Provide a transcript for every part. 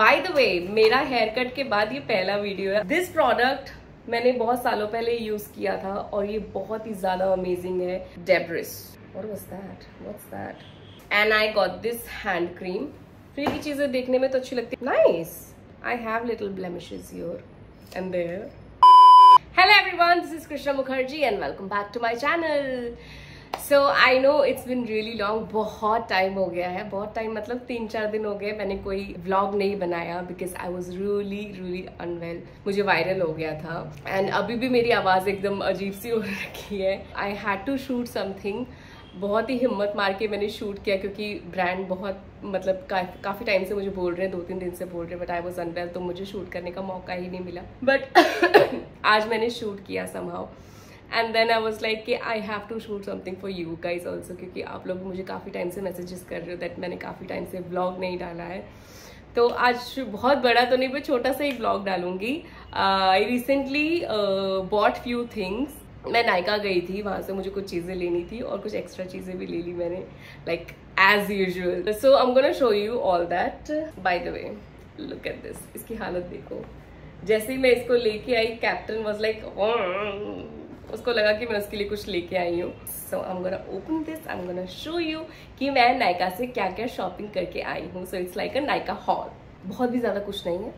Bye the way मेरा hair cut के बाद ये पहला वीडियो है। दिस प्रोडक्ट मैंने बहुत सालों पहले यूज़ किया था और ये बहुत ही ज़्यादा अमेजिंग है। Debris What was that? What's that? And I got this hand cream. Free की चीज़ें देखने में तो अच्छी लगती है। Nice I have little blemishes here and there hello everyone this is Krishna Mukherjee and welcome back to my channel so I know it's been really long बहुत time हो गया है। बहुत टाइम मतलब तीन चार दिन हो गए। मैंने कोई व्लॉग नहीं बनाया because I was really really unwell मुझे वायरल हो गया था। एंड अभी भी मेरी आवाज़ एकदम अजीब सी हो रखी है। I had to shoot something बहुत ही हिम्मत मार के मैंने शूट किया क्योंकि ब्रांड बहुत मतलब का, काफ़ी टाइम से मुझे बोल रहे हैं दो तीन दिन से बोल रहे हैं बट आई वॉज़ अनवेल तो मुझे शूट करने का मौका ही नहीं मिला। बट आज मैंने शूट किया somehow and then I was like कि I have to shoot something for you guys also क्योंकि आप लोग मुझे काफ़ी टाइम से मैसेजेस कर रहे हो दैट मैंने काफ़ी टाइम से ब्लॉग नहीं डाला है. तो आज बहुत बड़ा तो नहीं, पर छोटा सा ही ब्लॉग डालूँगी। I recently bought few things मैं नायका गई थी, वहाँ से मुझे कुछ चीज़ें लेनी थी और कुछ एक्स्ट्रा चीज़ें भी ले ली मैंने like as usual so am gonna show you all that by the way look at this इसकी हालत देखो। जैसे ही मैं इसको लेके आई कैप्टन वॉज़ लाइक उसको लगा कि मैं उसके लिए कुछ लेके आई हूँ। So I am gonna open this I am gonna show you कि मैं नायका से क्या क्या शॉपिंग करके आई हूँ। So it's like a Nykaa haul बहुत भी ज़्यादा कुछ नहीं है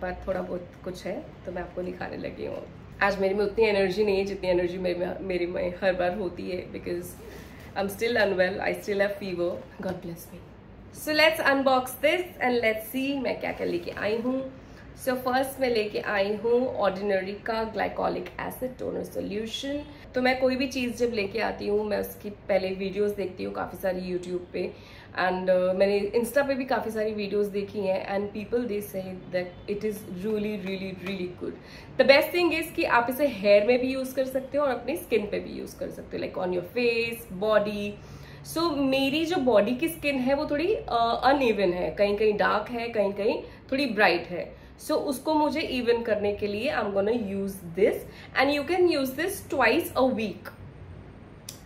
बट थोड़ा बहुत कुछ है तो मैं आपको दिखाने लगी हूँ। आज मेरे में उतनी एनर्जी नहीं है जितनी एनर्जी मेरे में मेरे में हर बार होती है because I am still unwell I still have fever God bless me so let's unbox this and let's see मैं क्या क्या लेके आई हूँ। सो so फ़र्स्ट मैं लेके आई हूँ ऑर्डिनरी का ग्लाइकोलिक एसिड टोनर सोल्यूशन तो मैं कोई भी चीज़ जब लेके आती हूँ मैं उसकी पहले वीडियोस देखती हूँ काफ़ी सारी यूट्यूब पे. एंड uh, मैंने इंस्टा पे भी काफ़ी सारी वीडियोस देखी हैं and people they say that it is really really really good the best thing is कि आप इसे हेयर में भी यूज़ कर सकते हो और अपनी स्किन पे भी यूज़ कर सकते हो like on your face body so मेरी जो बॉडी की स्किन है वो थोड़ी अनइवन uh, है. कहीं कहीं डार्क है कहीं कहीं थोड़ी ब्राइट है. सो so, उसको मुझे इवन करने के लिए I am gonna use this and you can use this twice a week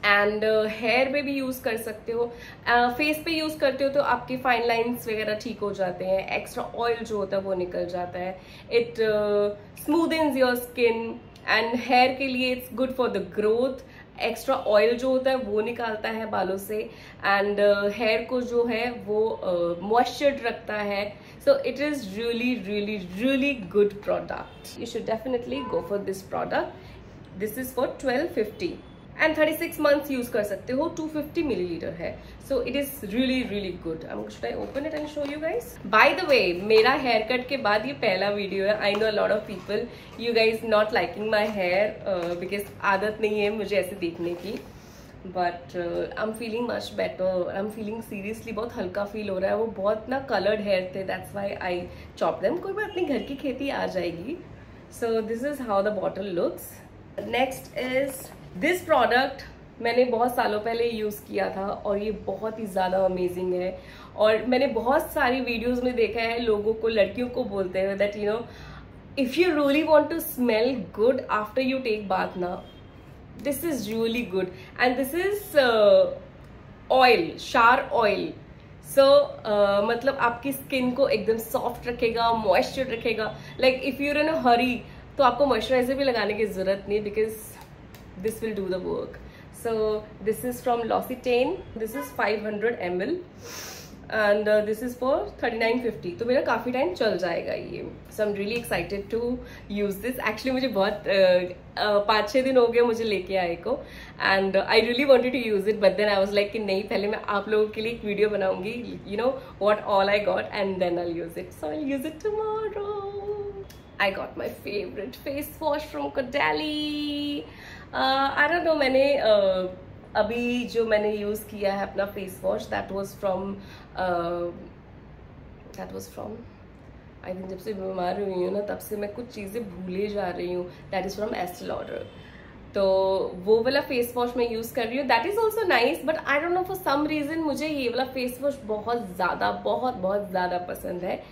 and hair में भी यूज़ कर सकते हो। फेस uh, पे यूज़ करते हो तो आपकी फाइन लाइन्स वगैरह ठीक हो जाते हैं। एक्स्ट्रा ऑयल जो होता है वो निकल जाता है। It smooth in your skin and hair के लिए it's good for the growth extra oil जो होता है वो निकालता है बालों से। एंड हेयर uh, को जो है वो मॉइस्चर्ड uh, रखता है। So, it is really really really good product. You should definitely go for this product. This is for 1250 and 36 months use कर सकते हो 250 मिलीलीटर है so it is really really good should I open it and show you guys by the way मेरा hair cut के बाद ये पहला video है I know lot of people you guys not liking my hair because आदत नहीं है मुझे ऐसे देखने की. But I am feeling much better I am feeling seriously बहुत हल्का फील हो रहा है। वो बहुत ना कलर्ड हेयर थे that's why I chop them कोई बात नहीं, घर की खेती आ जाएगी। So this is how the bottle looks next is this product मैंने बहुत सालों पहले यूज़ किया था और ये बहुत ही ज़्यादा अमेजिंग है। और मैंने बहुत सारी वीडियोस में देखा है, लोगों को, लड़कियों को बोलते हैं that you know if you really want to smell good after you take bath ना this is really good and this is oil shea oil so मतलब आपकी स्किन को एकदम सॉफ्ट रखेगा मॉइस्चर रखेगा. Like if you're in a hurry तो आपको moisturiser भी लगाने की ज़रूरत नहीं because this will do the work. So, this is from L'Occitane. This is 500 ml and this is for thirty nine fifty तो मेरा काफ़ी टाइम चल जाएगा ये। So am really excited to use this actually मुझे बहुत uh, uh, पाँच छः दिन हो गए मुझे लेके आए को। And I really wanted to use it but then I was like कि नहीं पहले मैं आप लोगों के लिए एक वीडियो बनाऊँगी। You know what all I got and then I use it so I use it tomorrow I got my favourite face wash from Caudalie I don't know मैंने uh, अभी जो मैंने यूज़ किया है अपना face wash that was from that was from I think जब से बीमार हुई हूँ ना, तब से मैं कुछ चीज़ें भूले जा रही हूँ। That is from Estee Lauder तो वो वाला फेस वॉश मैं यूज़ कर रही हूँ। That is also nice but I don't know for some reason मुझे ये वाला फेस वॉश बहुत ज़्यादा, बहुत बहुत ज़्यादा पसंद है।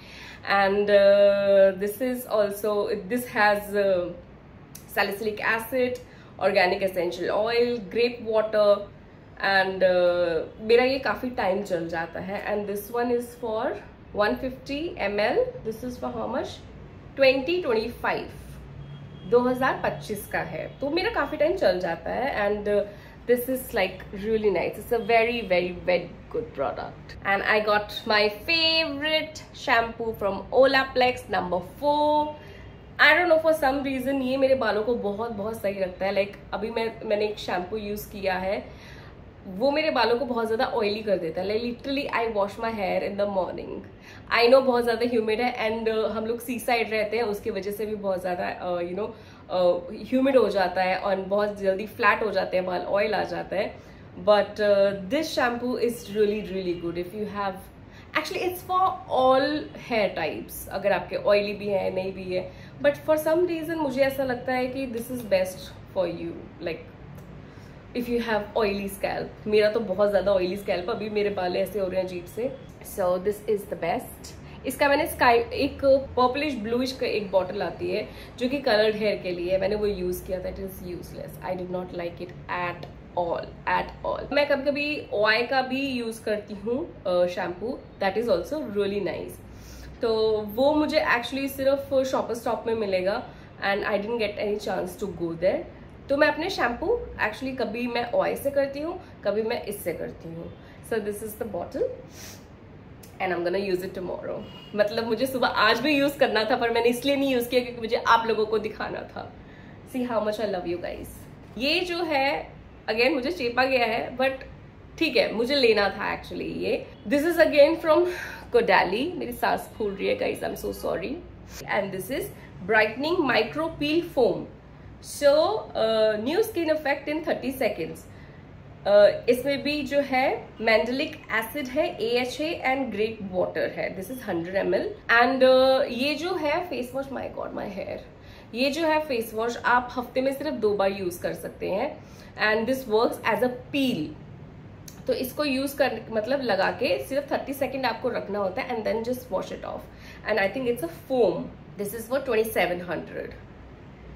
And this is also this has salicylic acid organic essential oil grape water and मेरा ये काफ़ी टाइम चल जाता है। And this one is for 150 fifty M L this is for हमश twenty twenty five दो हज़ार पच्चीस का है। तो मेरा काफ़ी टाइम चल जाता है। And this is like really nice it's a very very very good product and I got my favourite shampoo from Olaplex number four I don't know for some reason ये मेरे बालों को बहुत बहुत सही लगता है। लाइक like, अभी मैं मैंने एक शैम्पू यूज़ किया है। वो मेरे बालों को बहुत ज़्यादा ऑयली कर देता है। Like literally I wash my hair in the morning I know बहुत ज़्यादा ह्यूमिड है एंड uh, हम लोग सी साइड रहते हैं उसकी वजह से भी बहुत ज़्यादा यू नो ह्यूमिड हो जाता है और बहुत जल्दी फ्लैट हो जाते हैं बाल ऑयल आ जाता है। But this shampoo is really really good if you have actually it's for all hair types अगर आपके ऑयली भी है नहीं भी है बट फॉर सम रीज़न मुझे ऐसा लगता है कि this is best for you like if you have oily scalp मेरा तो बहुत ज़्यादा ऑयली स्कैल्प अभी मेरे बाल ऐसे हो रहे हैं अजीब से. So this is the best इसका मैंने स्काई एक पर्पलिश ब्लूइश का एक बॉटल आती है, जो कि कलर्ड हेयर के लिए मैंने वो यूज़ किया था it is useless I did not like it at all at all मैं कभी कभी ऑय का भी यूज़ करती हूँ shampoo that is also really nice तो वो मुझे एक्चुअली सिर्फ़ शॉपर स्टॉप में मिलेगा and I don't get any chance to go there तो मैं अपने शैम्पू एक्चुअली कभी मैं ऑयल से करती हूँ, कभी मैं इससे करती हूँ. So this is the bottle and am gonna use it tomorrow मतलब मुझे सुबह आज भी यूज़ करना था, पर मैंने इसलिए नहीं यूज़ किया क्योंकि मुझे आप लोगों को दिखाना था. See how much I love you guys ये जो है अगेन मुझे चेपा गया है बट ठीक है, मुझे लेना था एक्चुअली ये. This is again from Caudalie मेरी सांस फूल रही है guys I am so sorry and this is brightening micro peel foam so new skin effect in thirty seconds इसमें भी जो है मैंडलिक एसिड है A H A and great water है. This is hundred M L and ये जो है face wash my god my hair ये जो है फेस वॉश आप हफ़्ते में सिर्फ़ दो बार यूज़ कर सकते हैं. And this work as a peel तो इसको यूज़ कर मतलब लगा के सिर्फ़ थर्टी सेकेंड आपको रखना होता है and then just wash it off and I think it's a foam this is for twenty seven hundred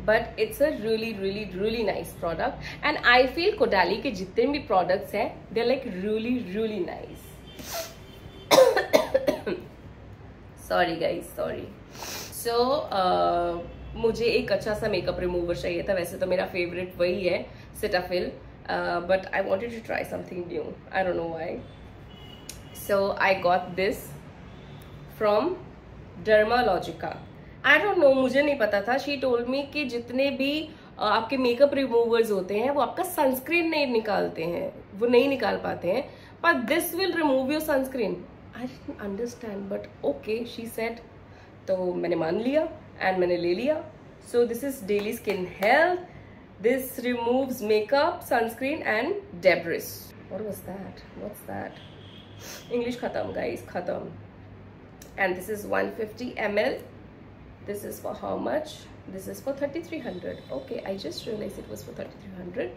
but it's a really really really nice product and I feel Caudalie के जितने भी products हैं they like really really nice sorry guys sorry so मुझे एक अच्छा सा makeup remover चाहिए था, वैसे तो मेरा फेवरेट वही है Cetaphil but I wanted to try something new I don't know why so I got this from Dermalogica I don't know मुझे नहीं पता था। शी टोल्ड मी कि जितने भी आपके मेकअप रिमूवर्स होते हैं, वो आपका सनस्क्रीन नहीं निकालते हैं। वो नहीं निकाल पाते हैं। But this will remove your sunscreen I understand but okay she said तो मैंने मान लिया एंड मैंने ले लिया। So this is daily skin health this removes makeup sunscreen and debris और was that what's that English खत्म गाइस खत्म and this is 150 fifty M L this is for how much? This is for 3300 okay, i just realized it was for 3300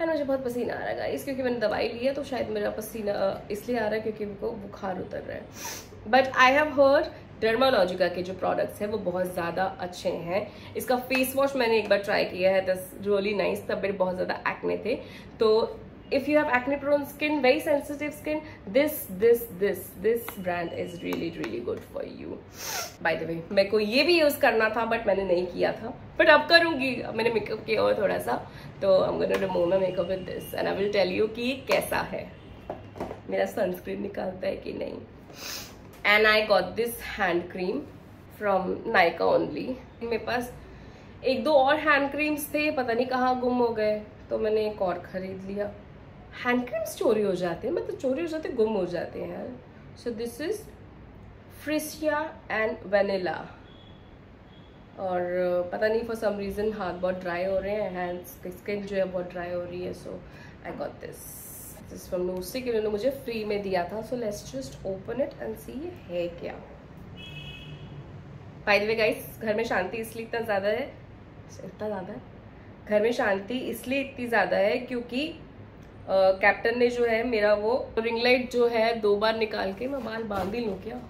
and मुझे बहुत पसीना आ रहा है इस क्योंकि मैंने दवाई ली है तो शायद मेरा पसीना इसलिए आ रहा है क्योंकि उनको बुखार उतर रहा है। But I have heard Dermalogica के जो प्रोडक्ट्स हैं, वो बहुत ज़्यादा अच्छे हैं। इसका फेस वॉश मैंने एक बार ट्राई किया है दस रियली नाइस तब मेरे बहुत ज़्यादा एक्ने थे। तो if you have acne prone skin very sensitive skin this this this this brand is really really good for you by the way मेरे को ये भी यूज़ करना था बट मैंने नहीं किया था। बट अब करूँगी, मैंने मेकअप किया और थोड़ा सा। तो I gonna remove my makeup with this and I will tell you कि कैसा है। मेरा सनस्क्रीन निकालता है कि नहीं। And I got this hand cream from Nykaa only मेरे पास एक दो और हैंड क्रीम्स थे, पता नहीं कहाँ गुम हो गए तो मैंने एक और खरीद लिया। हैंड क्रीम्स चोरी हो जाते हैं मतलब चोरी हो जाते, गुम हो जाते हैं so this is freesia and vanilla और पता नहीं फॉर सम रीज़न हाथ बहुत ड्राई हो रहे हैं हैंड्स स्किन जो है बहुत ड्राई हो रही है so I got this this from Nusi कि उन्होंने मुझे फ्री में दिया था so let's just open it and see है क्या बाय द वे गाइस घर में शांति इसलिए इतना ज़्यादा है इतना ज़्यादा है घर में शांति इसलिए इतनी ज़्यादा है क्योंकि कैप्टन ने जो है मेरा वो रिंग लाइट जो है दो बार निकाल के मैं बाल बाँध ही लू क्या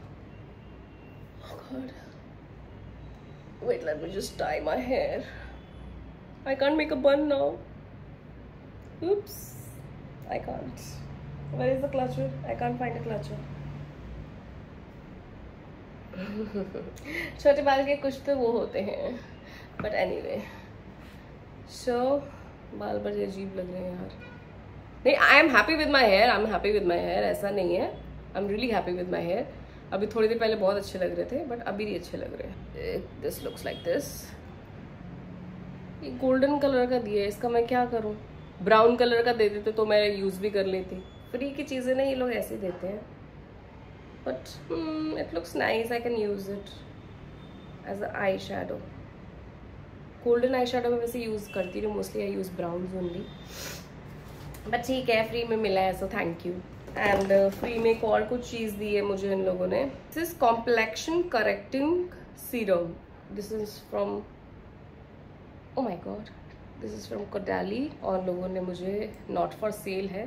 Wait, let me just tie my hair. I can't make a bun now. Oops. I can't. Where is the clutcher? I can't find a clutcher. छोटे बाल के कुछ तो वो होते हैं। बट एनी वे सो बाल बड़े अजीब लग रहे हैं यार। नहीं I am happy with my hair I am happy with my hair ऐसा नहीं है। I am really happy with my hair अभी थोड़ी देर पहले बहुत अच्छे लग रहे थे बट अभी नहीं अच्छे लग रहे हैं। दिस लुक्स लाइक दिस ये गोल्डन कलर का दिया है, इसका मैं क्या करूँ? ब्राउन कलर का दे देते तो मैं यूज़ भी कर लेती। फ्री की चीज़ें ना ये लोग ऐसे देते हैं। But it looks nice I can use it as a eye shadow golden eye shadow में वैसे यूज़ करती हूँ mostly I use brown only but ठीक है फ्री में मिला है so thank you and free में एक और कुछ चीज़ दी है मुझे इन लोगों ने। This is complexion correcting serum this is from oh my god this is from Caudalie और लोगों ने मुझे नॉट फॉर सेल है।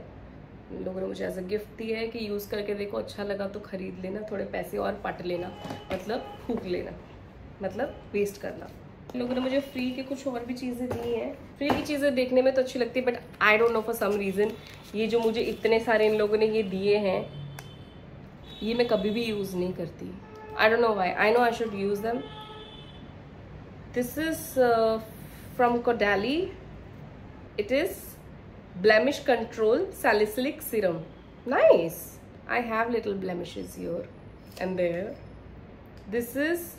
लोगों ने मुझे एज अ गिफ्ट दिया है कि यूज़ करके देखो अच्छा लगा तो ख़रीद लेना, थोड़े पैसे और पट लेना मतलब फूक लेना मतलब वेस्ट करना। लोगों ने मुझे फ्री के कुछ और भी चीज़ें दी हैं। फ्री की चीज़ें देखने में तो अच्छी लगती है but I don't know for some reason ये जो मुझे इतने सारे इन लोगों ने ये दिए हैं, ये मैं कभी भी यूज़ नहीं करती। I don't know why I know I should use them this is from Kodali. It is blemish control salicylic serum. Nice. I have little blemishes here and there. This is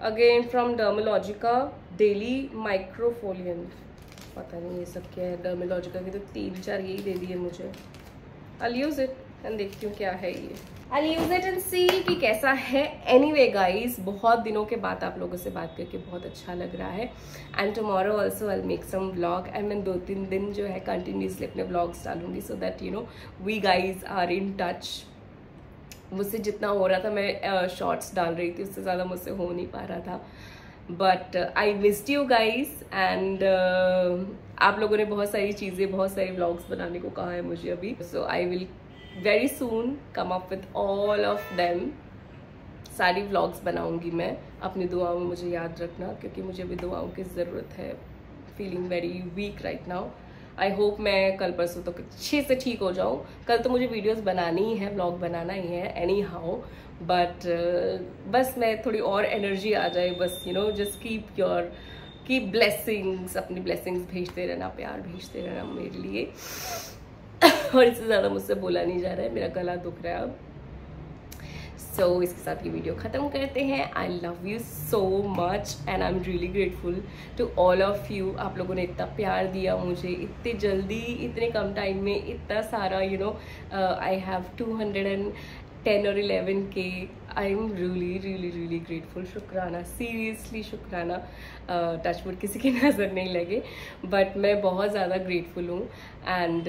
again from Dermalogica Daily Microfoliant. पता नहीं ये सब क्या है डर्मिलॉजिका के तो तीन चार यही दे दिए मुझे आई यूज इट एंड देखती हूँ क्या है ये। I use it and see कि कैसा है। एनी वे गाइज़ बहुत दिनों के बाद आप लोगों से बात करके बहुत अच्छा लग रहा है। And tomorrow also I make some blog and मैं दो तीन दिन जो है कंटिन्यूसली अपने ब्लॉग्स डालूँगी so that you know we guys are in touch मुझसे जितना हो रहा था मैं शॉर्ट्स uh, डाल रही थी उससे ज़्यादा मुझसे हो नहीं पा रहा था। But I missed you guys and आप लोगों ने बहुत सारी चीज़ें बहुत सारे ब्लॉग्स बनाने को कहा है मुझे अभी। So I will very soon come up with all of them सारी व्लॉग्स बनाऊँगी मैं। अपनी दुआओं में मुझे याद रखना, क्योंकि मुझे अभी दुआओं की ज़रूरत है। Feeling very weak right now I hope मैं कल परसों तो अच्छे से ठीक हो जाऊँ। कल तो मुझे वीडियोस बनानी ही है व्लॉग बनाना ही है एनी हाउ बट बस मैं थोड़ी और एनर्जी आ जाए, बस you know just keep your keep blessings अपनी ब्लेसिंग्स भेजते रहना, प्यार भेजते रहना मेरे लिए। और इससे ज़्यादा मुझसे बोला नहीं जा रहा है मेरा गला दुख रहा है अब। सो so, इसके साथ ये वीडियो ख़त्म करते हैं। I love you so much and I am really grateful to all of you आप लोगों ने इतना प्यार दिया मुझे इतने जल्दी इतने कम टाइम में इतना सारा you know I have two hundred and ten और इलेवन के I am really really really grateful शुक्राना सीरियसली शुक्राना टचवुड किसी की नज़र नहीं लगे बट मैं बहुत ज़्यादा ग्रेटफुल हूँ। एंड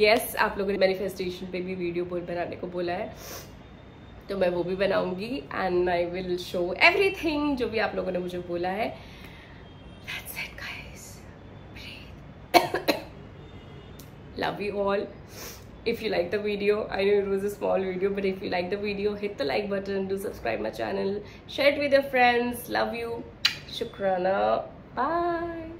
येस आप लोगों ने मैनिफेस्टेशन पे भी वीडियो बोल बनाने को बोला है तो मैं वो भी बनाऊँगी। And I will show everything जो भी आप लोगों ने मुझे बोला है। Love you all if you like the video i know it was a small video but if you like the video hit the like button do subscribe my channel. Share it with your friends. Love you. Shukrana. Bye